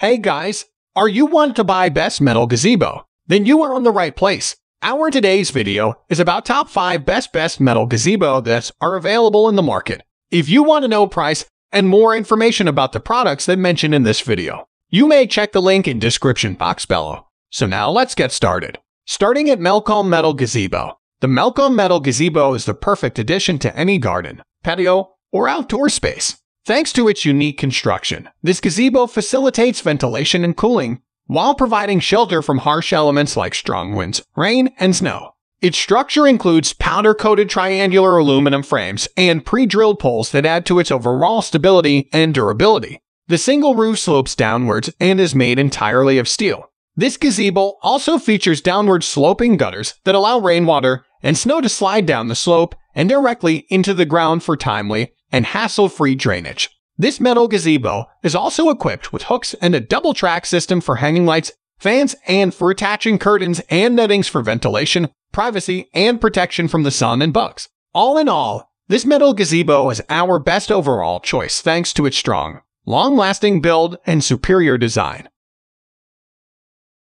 Hey guys, are you want to buy best metal gazebo? Then you are on the right place. Our today's video is about top 5 best best metal gazebo that are available in the market. If you want to know price and more information about the products that mentioned in this video, you may check the link in description box below. So now let's get started. Starting at Mellcom Metal Gazebo. The Mellcom Metal Gazebo is the perfect addition to any garden, patio, or outdoor space. Thanks to its unique construction, this gazebo facilitates ventilation and cooling while providing shelter from harsh elements like strong winds, rain, and snow. Its structure includes powder-coated triangular aluminum frames and pre-drilled poles that add to its overall stability and durability. The single roof slopes downwards and is made entirely of steel. This gazebo also features downward sloping gutters that allow rainwater and snow to slide down the slope and directly into the ground for timely and hassle-free drainage. This metal gazebo is also equipped with hooks and a double track system for hanging lights, fans, and for attaching curtains and nettings for ventilation, privacy, and protection from the sun and bugs. All in all, this metal gazebo is our best overall choice thanks to its strong, long-lasting build and superior design.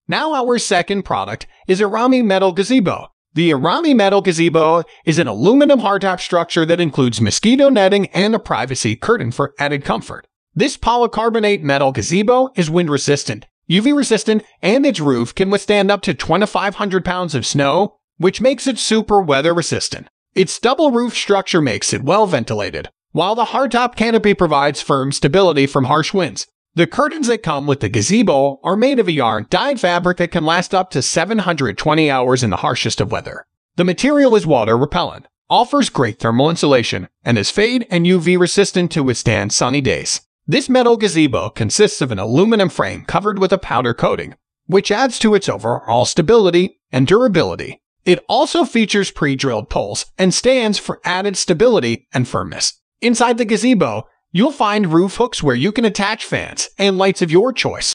Now our second product is Erommy Metal Gazebo. The Erommy Metal Gazebo is an aluminum hardtop structure that includes mosquito netting and a privacy curtain for added comfort. This polycarbonate metal gazebo is wind resistant, UV resistant, and its roof can withstand up to 2,500 pounds of snow, which makes it super weather resistant. Its double roof structure makes it well ventilated, while the hardtop canopy provides firm stability from harsh winds. The curtains that come with the gazebo are made of a yarn dyed fabric that can last up to 720 hours in the harshest of weather. The material is water repellent, offers great thermal insulation, and is fade and UV resistant to withstand sunny days. This metal gazebo consists of an aluminum frame covered with a powder coating, which adds to its overall stability and durability. It also features pre-drilled poles and stands for added stability and firmness. Inside the gazebo, You'll find roof hooks where you can attach fans and lights of your choice.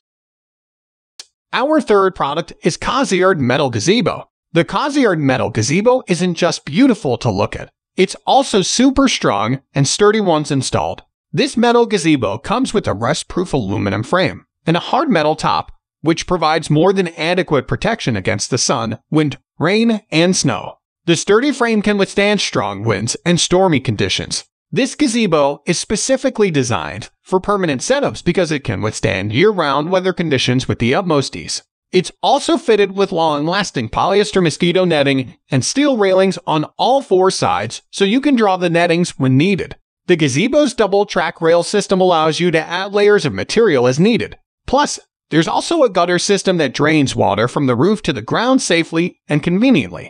Our third product is Kozyard Metal Gazebo. The Kozyard Metal Gazebo isn't just beautiful to look at, it's also super strong and sturdy once installed. This metal gazebo comes with a rust-proof aluminum frame and a hard metal top, which provides more than adequate protection against the sun, wind, rain, and snow. The sturdy frame can withstand strong winds and stormy conditions, this gazebo is specifically designed for permanent setups because it can withstand year-round weather conditions with the utmost ease. It's also fitted with long-lasting polyester mosquito netting and steel railings on all four sides so you can draw the nettings when needed. The gazebo's double track rail system allows you to add layers of material as needed. Plus, there's also a gutter system that drains water from the roof to the ground safely and conveniently.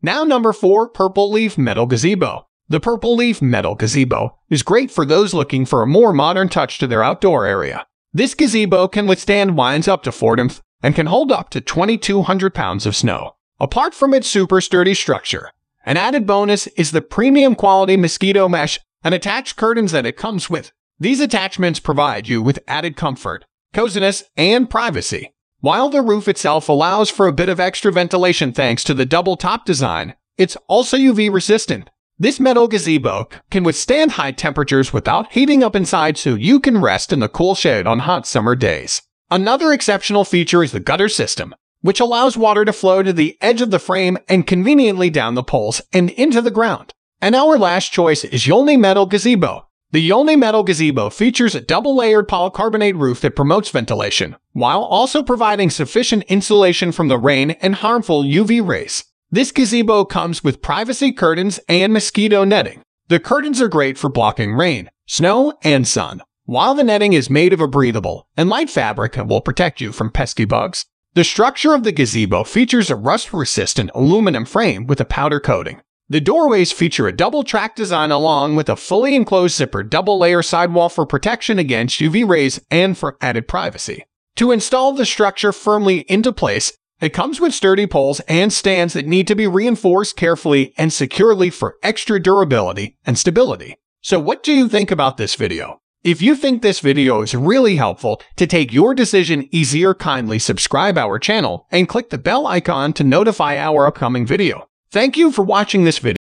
Now number 4, Purple Leaf Metal Gazebo. The Purple Leaf Metal Gazebo is great for those looking for a more modern touch to their outdoor area. This gazebo can withstand winds up to 4th and can hold up to 2,200 pounds of snow. Apart from its super sturdy structure, an added bonus is the premium quality mosquito mesh and attached curtains that it comes with. These attachments provide you with added comfort, coziness, and privacy. While the roof itself allows for a bit of extra ventilation thanks to the double top design, it's also UV resistant, this metal gazebo can withstand high temperatures without heating up inside so you can rest in the cool shade on hot summer days. Another exceptional feature is the gutter system, which allows water to flow to the edge of the frame and conveniently down the poles and into the ground. And our last choice is Yoleny Metal Gazebo. The Yoleny Metal Gazebo features a double-layered polycarbonate roof that promotes ventilation, while also providing sufficient insulation from the rain and harmful UV rays. This gazebo comes with privacy curtains and mosquito netting. The curtains are great for blocking rain, snow, and sun, while the netting is made of a breathable and light fabric that will protect you from pesky bugs. The structure of the gazebo features a rust-resistant aluminum frame with a powder coating. The doorways feature a double track design along with a fully enclosed zipper double layer sidewall for protection against UV rays and for added privacy. To install the structure firmly into place, it comes with sturdy poles and stands that need to be reinforced carefully and securely for extra durability and stability. So what do you think about this video? If you think this video is really helpful to take your decision easier, kindly subscribe our channel and click the bell icon to notify our upcoming video. Thank you for watching this video.